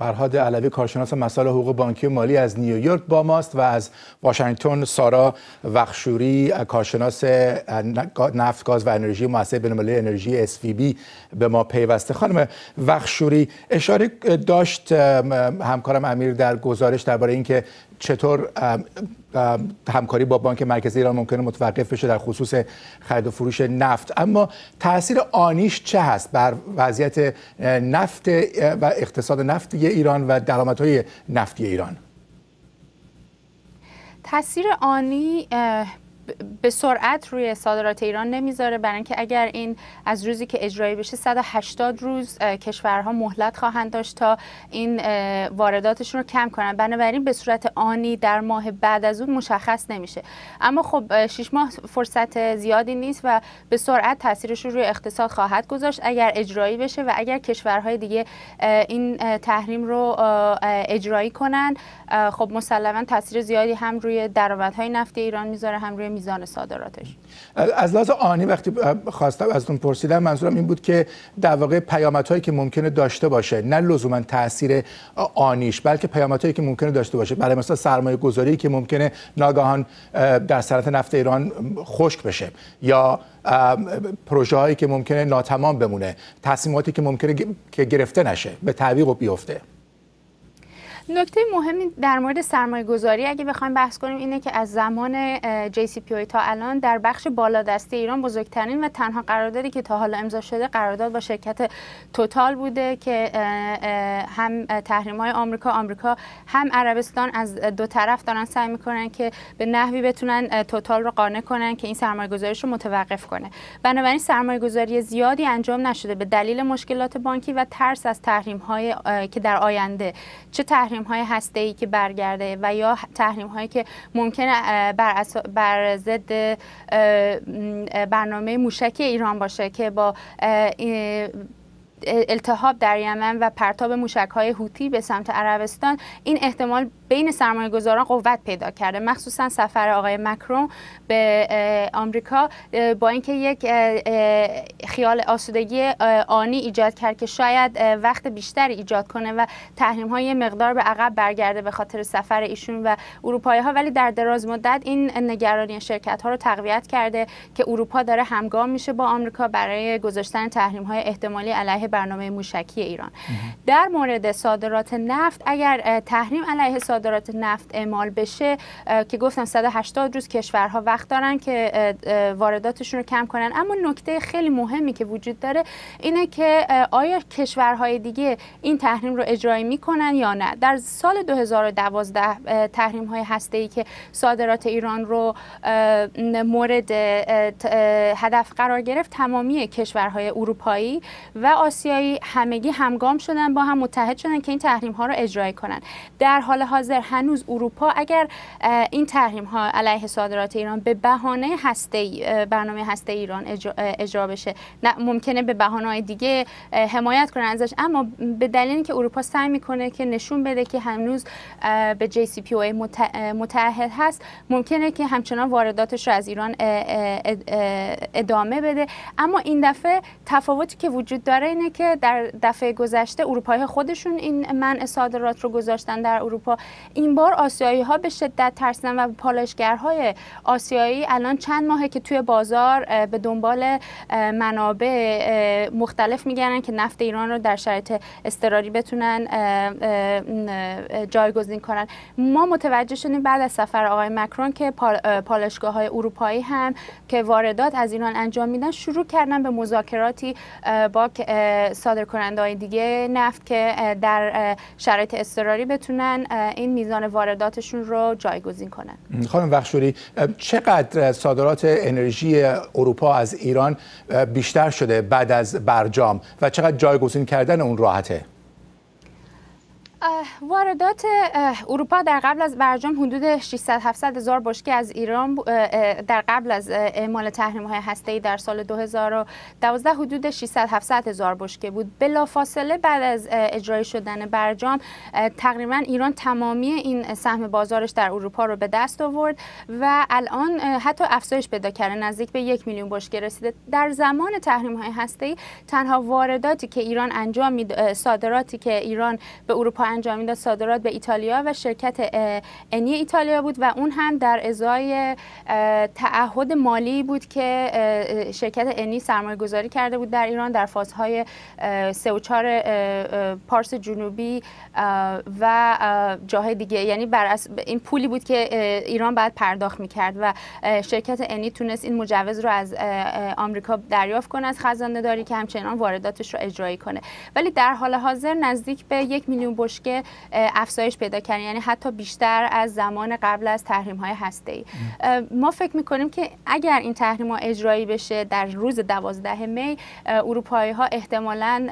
فرهاد علوی کارشناس مسائل حقوق بانکی و مالی از نیویورک با ماست و از واشنگتن سارا وخشوری کارشناس نفت گاز و انرژی مؤسسه بین‌المللی انرژی SVB به ما پیوسته. خانم وخشوری اشاره داشت همکارم امیر در گزارش درباره اینکه چطور همکاری با بانک مرکزی ایران ممکنه متوقف بشه در خصوص خرید و فروش نفت. اما تاثیر آنیش چه هست بر وضعیت نفت و اقتصاد نفتی ایران و درآمدهای نفتی ایران؟ تاثیر آنی به سرعت روی صادرات ایران نمی‌ذاره. برای اینکه اگر این از روزی که اجرایی بشه 180 روز کشورها مهلت خواهند داشت تا این وارداتشون رو کم کنن. بنابراین به صورت آنی در ماه بعد از اون مشخص نمیشه. اما خب 6 ماه فرصت زیادی نیست و به سرعت تاثیرش رو روی اقتصاد خواهد گذاشت. اگر اجرایی بشه و اگر کشورهای دیگه این تحریم رو اجرایی کنن خب مسلما تاثیر زیادی هم روی درآمدهای نفتی ایران می‌ذاره هم روی میزان صادراتش. از لحاظ آنی وقتی خواستم ازتون پرسیدم منظورم این بود که در واقع پیامدهایی که ممکنه داشته باشه نه لزوما تاثیر آنیش بلکه پیامدهایی که ممکنه داشته باشه. برای مثلا سرمایه گذاری که ممکنه ناگهان در صنعت نفت ایران خشک بشه یا پروژه هایی که ممکنه ناتمام بمونه تصمیماتی که ممکنه که گرفته نشه به تعویق و بیفته. نکته مهمی در مورد سرمایه گذاری اگه بخوایم بحث کنیم اینه که از زمان JCPOA تا الان در بخش بالادستی ایران بزرگترین و تنها قراردادی که تا حالا امضا شده قرارداد با شرکت توتال بوده که هم تحریم های آمریکا آمریکا هم عربستان از دو طرف دارن سعی می‌کنن که به نحوی بتونن توتال رو قانع کنن که این سرمایه گذاریش رو متوقف کنه. بنابراین سرمایه گذاری زیادی انجام نشده به دلیل مشکلات بانکی و ترس از تحریم های که در آینده. چه تحریم تحریم های هسته ای که برگرده و یا تحریم هایی که ممکنه بر, بر ضد برنامه موشکی ایران باشه که با التهاب در یمن و پرتاب موشک های هوتی به سمت عربستان این احتمال بین سرمایه گذاران قوت پیدا کرده. مخصوصا سفر آقای مکرون به آمریکا با اینکه یک خیال آسودگی آنی ایجاد کرد که شاید وقت بیشتری ایجاد کنه و تحریم های مقدار به عقب برگرده به خاطر سفر ایشون و اروپایی ها ولی در دراز مدت این نگرانی شرکت ها رو تقویت کرده که اروپا داره همگام میشه با آمریکا برای گذاشتن تحریم های احتمالی علیه برنامه موشکی ایران. در مورد صادرات نفت اگر تحریم علیه صادرات نفت اعمال بشه که گفتم 180 روز کشورها وقت دارن که وارداتشون رو کم کنن. اما نکته خیلی مهمی که وجود داره اینه که آیا کشورهای دیگه این تحریم رو اجرایی می‌کنن یا نه؟ در سال 2012 تحریم های هسته ای که صادرات ایران رو مورد هدف قرار گرفت تمامی کشورهای اروپایی و آسیایی همگی همگام شدن با هم متحد شدن که این تحریم ها رو اجرایی کنن. در حال حاضر هنوز اروپا اگر این تحریم ها علیه صادرات ایران به بهانه هسته برنامه هسته ایران اجرا, بشه. نه ممکنه به بهانه های دیگه حمایت کنن ازش اما به دلیل که اروپا سعی می‌کنه که نشون بده که هنوز به JCPOA متحد هست ممکنه که همچنان وارداتش رو از ایران ادامه بده. اما این دفعه تفاوتی که وجود داره اینه که در دفعه گذشته اروپایی خودشون این منع صادرات رو گذاشتن در اروپا. این بار آسیایی ها به شدت ترسیدن و پالشگرهای آسیایی الان چند ماهه که توی بازار به دنبال منابع مختلف میگردن که نفت ایران رو در شرایط اضطراری بتونن جایگزین کنن. ما متوجه شدیم بعد از سفر آقای مکرون که پالشگاه های اروپایی هم که واردات از ایران انجام میدن شروع کردن به مذاکراتی با صادر کننده های دیگه نفت که در شرایط اضطراری بتونن این میزان وارداتشون رو جایگزین کنن. خانم بخشوری چقدر صادرات انرژی اروپا از ایران بیشتر شده بعد از برجام و چقدر جایگزین کردن اون راحته؟ واردات اروپا در قبل از برجام حدود 600 700 هزار بشکه از ایران در قبل از اعمال تحریم های هسته در سال 2012 حدود 600 700 هزار بشکه بود. بلافاصله بعد از اجرای شدن برجام تقریبا ایران تمامی این سهم بازارش در اروپا رو به دست آورد و الان حتی افزایش پیدا کرده نزدیک به یک میلیون بشکه رسیده. در زمان تحریم های هسته تنها وارداتی که ایران انجام صادراتی که ایران به اروپا انجام می‌داد صادرات به ایتالیا و شرکت انی ایتالیا بود و اون هم در ازای تعهد مالی بود که شرکت انی سرمایه گذاری کرده بود در ایران در فازهای 3 و 4 پارس جنوبی و جاهای دیگه. یعنی بر این پولی بود که ایران بعد پرداخت می‌کرد و شرکت انی تونست این مجوز رو از آمریکا دریافت کنه از خزانه داری که همچنان وارداتش رو اجرایی کنه. ولی در حال حاضر نزدیک به یک میلیون بشکه افزایش پیدا کرد. یعنی حتی بیشتر از زمان قبل از تحریم های هسته ای ما فکر می‌کنیم که اگر این تحریم ها اجرایی بشه در روز دوازده می اروپایی ها احتمالاً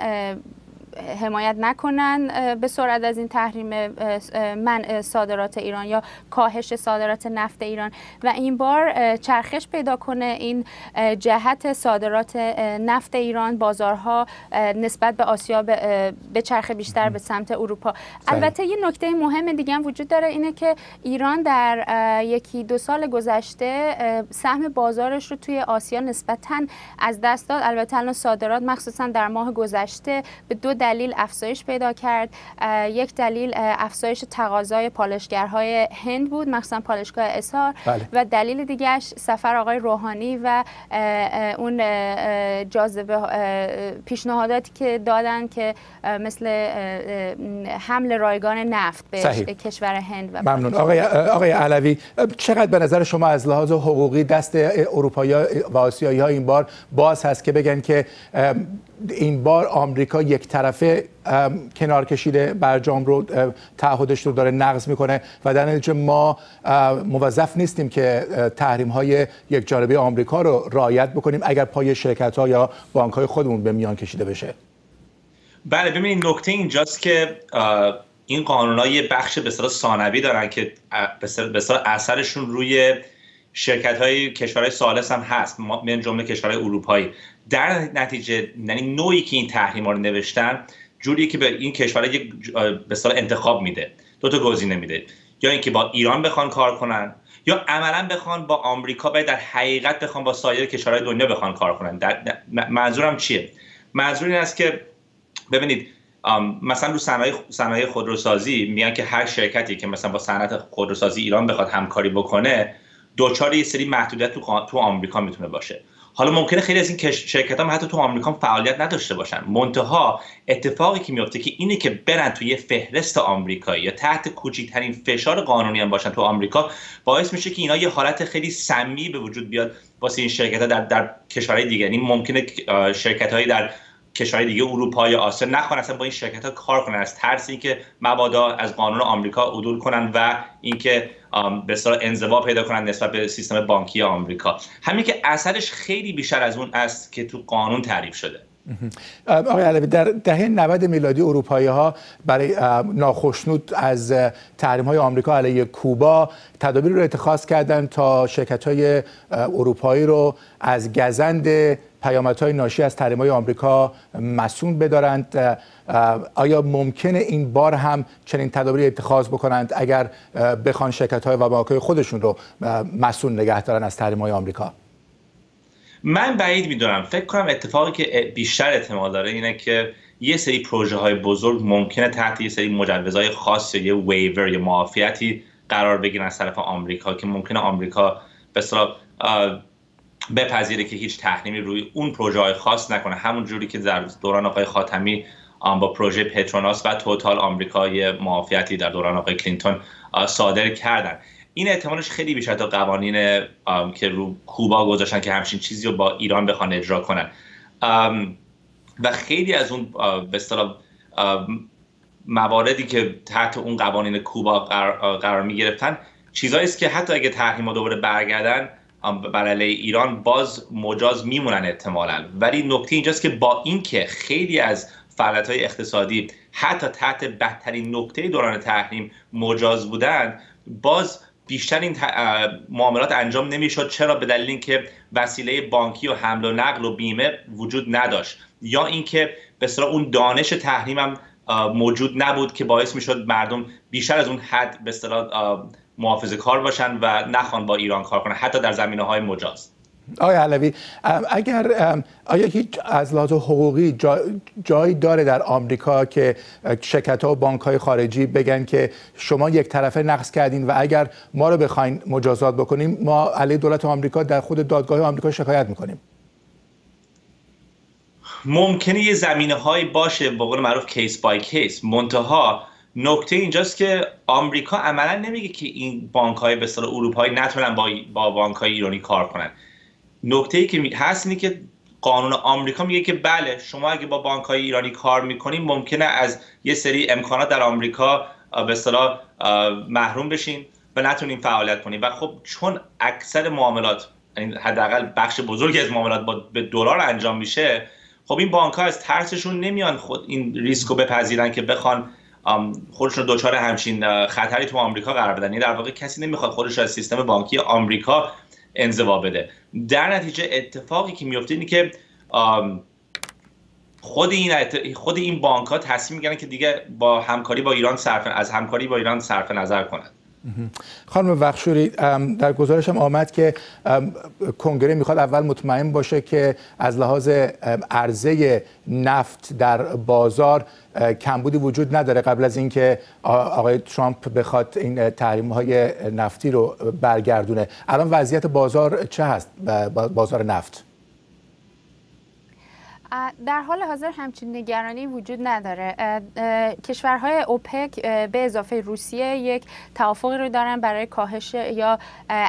حمایت نکنن به سرعت از این تحریم من صادرات ایران یا کاهش صادرات نفت ایران. و این بار چرخش پیدا کنه این جهت صادرات نفت ایران. بازارها نسبت به آسیا به چرخ بیشتر به سمت اروپا. البته یه نکته مهم دیگه هم وجود داره اینه که ایران در یکی دو سال گذشته سهم بازارش رو توی آسیا نسبتا از دست داد. البته الان صادرات مخصوصا در ماه گذشته به دو دلیل افزایش پیدا کرد یک دلیل افزایش تقاضای پالشگرهای هند بود مخصوصا پالشگاه اسار بله. و دلیل دیگهش سفر آقای روحانی و اون جاذبه پیشنهاداتی که دادن که مثل حمل رایگان نفت به صحیح. کشور هند و ممنون آقای آقای علوی چقدر به نظر شما از لحاظ حقوقی دست اروپایی و آسیایی ها این بار باز هست که بگن که این بار آمریکا یک طرفه کنار کشیده برجام رو تعهدش رو داره نقض می‌کنه و در نتیجه ما موظف نیستیم که تحریم های یک جانبه آمریکا رو رعایت بکنیم اگر پای شرکت ها یا بانک های خودمون به میان کشیده بشه. بله ببینید نکته اینجاست که این قانون بخش به ثانوی دارن که به اثرشون روی شرکت های کشورهای سالس هم هست. من جمله کشورهای اروپایی. در نتیجه یعنی نوعی که این تحریم رو نوشتن جوری که به این کشورها یک به انتخاب میده. دو تا گزینه میده. یا اینکه با ایران بخوان کار کنن یا عملا بخوان با آمریکا باید در حقیقت بخوان با سایر کشورهای دنیا بخوان کار کنن. در منظورم چیه؟ منظور این است که ببینید مثلا رو صنایع صنایع خودروسازی میگن که هر شرکتی که مثلا با صنعت خودروسازی ایران بخواد همکاری بکنه دوچار یه سری محدودیت تو تو آمریکا می‌تونه باشه. حالا ممکنه خیلی از این شرکت هم حتی تو آمریکا فعالیت نداشته باشن. منتها اتفاقی که میفته که اینه که برن توی فهرست آمریکایی یا تحت کوچکترین فشار قانونی هم باشن تو آمریکا باعث میشه که اینا یه حالت خیلی سمی به وجود بیاد واسه این شرکت ها در, در کشورهای دیگه. یعنی ممکنه شرکت هایی در کشورهای دیگه اروپا یا آسیا نخوان اصلا با این شرکت ها کار کنن. از ترس اینکه مبادا از قانون آمریکا عدول کنن و اینکه به اصطلاح انزوا پیدا کنن نسبت به سیستم بانکی آمریکا. همین که اثرش خیلی بیشتر از اون است که تو قانون تعریف شده. آقای علوی در دهه 90 میلادی اروپایی ها برای ناخشنود از تحریم های آمریکا علیه کوبا تدابیر رو اتخاذ کردند تا شرکت های اروپایی رو از گزند پیامدهای ناشی از تحریم های آمریکا مسون بدارند. آیا ممکنه این بار هم چنین تدابیری اتخاذ بکنند اگر بخوان شرکت های و بانک خودشون رو مسون نگه دارن از تحریم های آمریکا؟ من بعید می‌دونم. فکر کنم اتفاقی که بیشتر احتمال داره اینه که یه سری پروژه های بزرگ ممکنه تحت یه سری مجوزهای خاص یا یه ویور یا معافیتی قرار بگیرن از طرف آمریکا که ممکنه آمریکا به بپذیره که هیچ تحریمی روی اون پروژه های خاص نکنه. همون جوری که در دوران آقای خاتمی با پروژه پتروناس و توتال آمریکا معافیتی در دوران آقای کلینتون صادر کردن. این احتمالش خیلی بیشتر تا قوانین که رو کوبا گذاشتن که همچین چیزی رو با ایران بخوان اجرا کنن. و خیلی از اون به اصطلاح مواردی که تحت اون قوانین کوبا قرار, می گرفتن چیزایی است که حتی اگه تحریم دوباره برگردن بر علیه ایران باز مجاز میمونن احتمالا. ولی نکته اینجاست که با اینکه خیلی از فعالیت های اقتصادی حتی تحت بدترین نکته دوران تحریم مجاز بودند باز بیشتر این معاملات انجام نمی‌شد. چرا؟ به دلیل اینکه وسیله بانکی و حمل و نقل و بیمه وجود نداشت. یا اینکه به اون دانش تحریم هم موجود نبود که باعث می‌شد مردم بیشتر از اون حد به اصطلاح محافظه کار باشن و نخوان با ایران کار کنن حتی در زمینه های مجاز. آقای علوی اگر آیا هیچ از لحاظ حقوقی جایی داره در آمریکا که شرکت ها و بانک های خارجی بگن که شما یک طرفه نقص کردین و اگر ما رو بخواین مجازات بکنیم ما علیه دولت آمریکا در خود دادگاه آمریکا شکایت می‌کنیم؟ ممکنه یه زمینه هایی باشه به قول معروف کیس بای کیس منتها نکته اینجاست که آمریکا عملا نمیگه که این بانک های به اروپایی نتونن با, با بانک های ایرانی کار کنن. نکته ای که هست اینه که قانون آمریکا میگه که بله شما اگه با بانک های ایرانی کار می‌کنین ممکنه از یه سری امکانات در آمریکا به اصطلاح محروم بشین و نتونین فعالیت کنین و خب چون اکثر معاملات یعنی حداقل بخش بزرگی از معاملات با به دلار انجام میشه خب این بانک ها از ترسشون نمیان خود این ریسک رو بپذیرن که بخوان خودشون دچار همچین خطری تو آمریکا قرار بدن. یعنی در واقع کسی نمی‌خواد خودش از سیستم بانکی آمریکا انزوا بده. در نتیجه اتفاقی که میفته اینه که خود این خود این بانک ها تصمیم می‌گیرن که دیگه با همکاری با ایران صرف از همکاری با ایران صرف نظر کنند خانم وخشوری در گزارش هم آمد که کنگره می‌خواد اول مطمئن باشه که از لحاظ عرضه نفت در بازار کمبودی وجود نداره قبل از اینکه آقای ترامپ بخواد این تحریم های نفتی رو برگردونه. الان وضعیت بازار چه هست؟ بازار نفت. در حال حاضر همچین نگرانی وجود نداره. کشورهای اوپک به اضافه روسیه یک توافقی رو دارن برای کاهش یا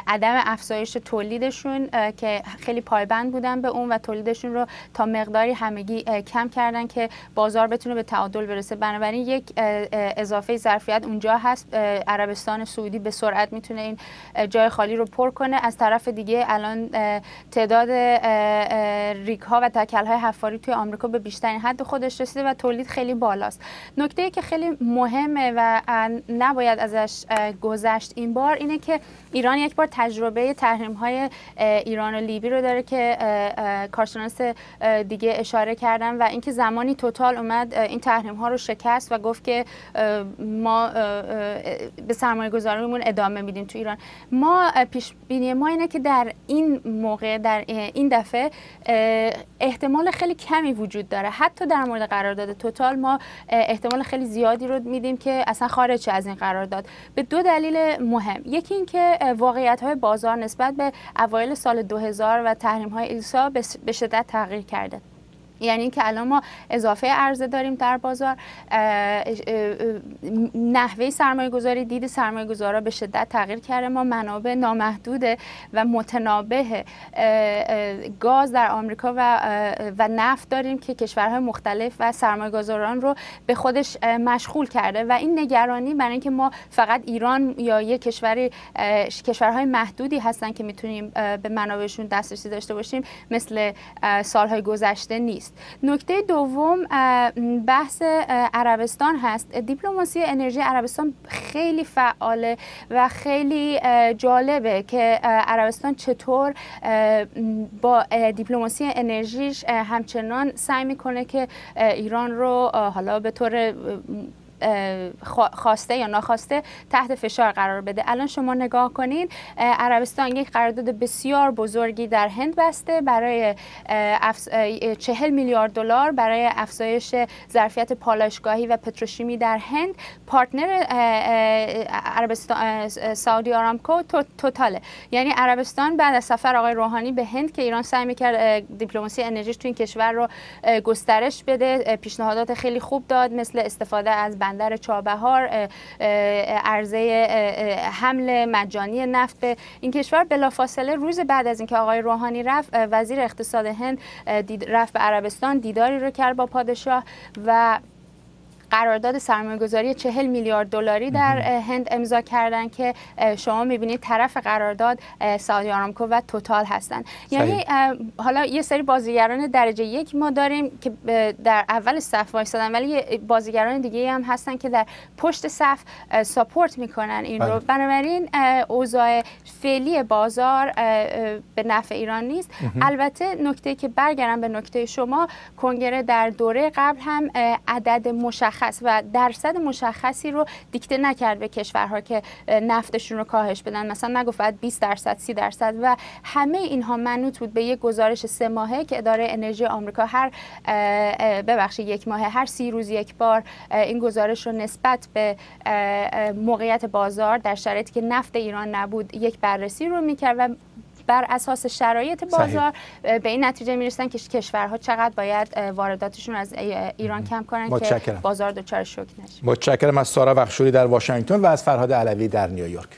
عدم افزایش تولیدشون که خیلی پایبند بودن به اون و تولیدشون رو تا مقداری همگی کم کردن که بازار بتونه به تعادل برسه. بنابراین یک اضافه ظرفیت اونجا هست. عربستان سعودی به سرعت می‌تونه این جای خالی رو پر کنه. از طرف دیگه الان تعداد ریک ها و تکل های توی آمریکا به بیشترین حد خودش رسیده و تولید خیلی بالاست. نکته که خیلی مهمه و نباید ازش گذشت این بار اینه که ایران یک بار تجربه تحریم های ایران و لیبی رو داره که کارشناس دیگه اشاره کردن و اینکه زمانی توتال اومد این تحریم ها رو شکست و گفت که ما به سرمایه گذاریمون ادامه میدیم تو ایران. ما پیش بینی ما اینه که در این موقع در این دفعه احتمال خیلی کمی وجود داره. حتی در مورد قرارداد توتال ما احتمال خیلی زیادی رو میدیم که اصلا خارج از این قرارداد. به دو دلیل مهم. یکی اینکه واقعیت های بازار نسبت به اوایل سال 2000 و تحریم های ایلسا به شدت تغییر کرده. یعنی اینکه الان ما اضافه عرضه داریم در بازار نحوه سرمایه گذاری دید سرمایه گذارا به شدت تغییر کرده. ما منابع نامحدوده و متنابه گاز در آمریکا و, و نفت داریم که کشورهای مختلف و سرمایه گذاران رو به خودش مشغول کرده. و این نگرانی برای اینکه ما فقط ایران یا یک کشوری کشورهای محدودی هستن که می‌تونیم به منابعشون دسترسی داشته باشیم مثل سالهای گذشته نیست. نکته دوم بحث عربستان هست. دیپلماسی انرژی عربستان خیلی فعاله و خیلی جالبه که عربستان چطور با دیپلماسی انرژیش همچنان سعی می‌کنه که ایران رو حالا به طور خواسته یا ناخواسته تحت فشار قرار بده. الان شما نگاه کنید عربستان یک قرارداد بسیار بزرگی در هند بسته برای چهل میلیارد دلار برای افزایش ظرفیت پالایشگاهی و پتروشیمی در هند. پارتنر عربستان سعودی آرامکو توتاله. یعنی عربستان بعد از سفر آقای روحانی به هند که ایران سعی می‌کرد دیپلماسی انرژیش تو این کشور رو گسترش بده پیشنهادات خیلی خوب داد مثل استفاده از بندر چابهار عرضه حمل مجانی نفت به این کشور. بلافاصله روز بعد از اینکه آقای روحانی رفت وزیر اقتصاد هند رفت به عربستان دیداری رو کرد با پادشاه و قرارداد سرمایه‌گذاری 40 میلیارد دلاری در هند امضا کردن که شما می‌بینید طرف قرارداد سعودی آرامکو و توتال هستن. یعنی حالا یه سری بازیگران درجه یک ما داریم که در اول صف وایسادن ولی بازیگران دیگه هم هستن که در پشت صف ساپورت می‌کنن این رو. بله. بنابراین اوضاع فعلی بازار به نفع ایران نیست. البته نکته که برگردم به نکته شما کنگره در دوره قبل هم عدد مشخص مشخص و درصد مشخصی رو دیکته نکرد به کشورها که نفتشون رو کاهش بدن. مثلا نگفت 20 درصد 30 درصد و همه اینها منوط بود به یک گزارش سه ماهه که اداره انرژی آمریکا هر ببخشید یک ماه هر سی روز یک بار این گزارش رو نسبت به موقعیت بازار در شرایطی که نفت ایران نبود یک بررسی رو می‌کرد و بر اساس شرایط بازار صحیح. به این نتیجه می‌رسن که کشورها چقدر باید وارداتشون از ایران کم کنن که بازار دچار شوک نشه. متشکرم از سارا وخشوری در واشنگتن و از فرهاد علوی در نیویورک.